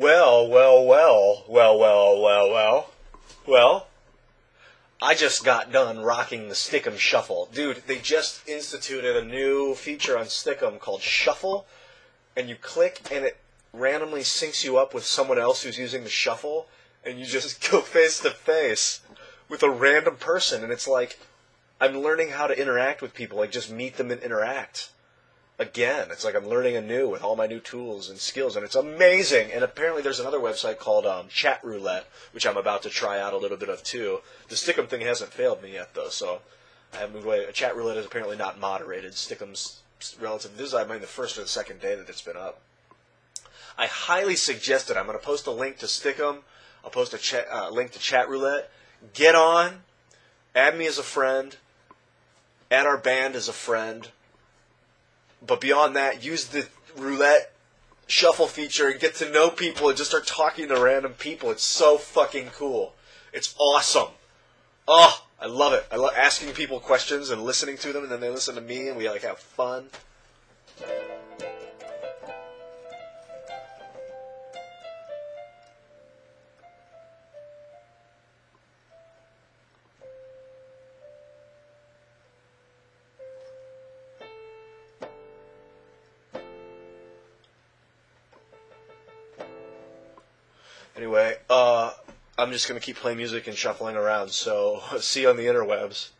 Well, well, well, well, well, well, well, well. I just got done rocking the Stickam Shuffle. Dude, they just instituted a new feature on Stickam called Shuffle, and you click and it randomly syncs you up with someone else who's using the shuffle, and you just go face to face with a random person, and it's like I'm learning how to interact with people, like just meet them and interact again. It's like I'm learning anew with all my new tools and skills, and it's amazing. And apparently, there's another website called um, Chat Roulette, which I'm about to try out a little bit of too. The Stickam thing hasn't failed me yet, though, so I haven't moved away. Chat Roulette is apparently not moderated. Stickam's relative. This is I mean the first or the second day that it's been up. I highly suggest it. I'm going to post a link to Stickam. I'll post a chat, uh, link to Chat Roulette. Get on. Add me as a friend. Add our band as a friend but beyond that, use the roulette shuffle feature and get to know people and just start talking to random people. It's so fucking cool. It's awesome. Oh, I love it. I love asking people questions and listening to them, and then they listen to me, and we like have fun. Anyway, uh, I'm just gonna keep playing music and shuffling around. So see you on the interwebs.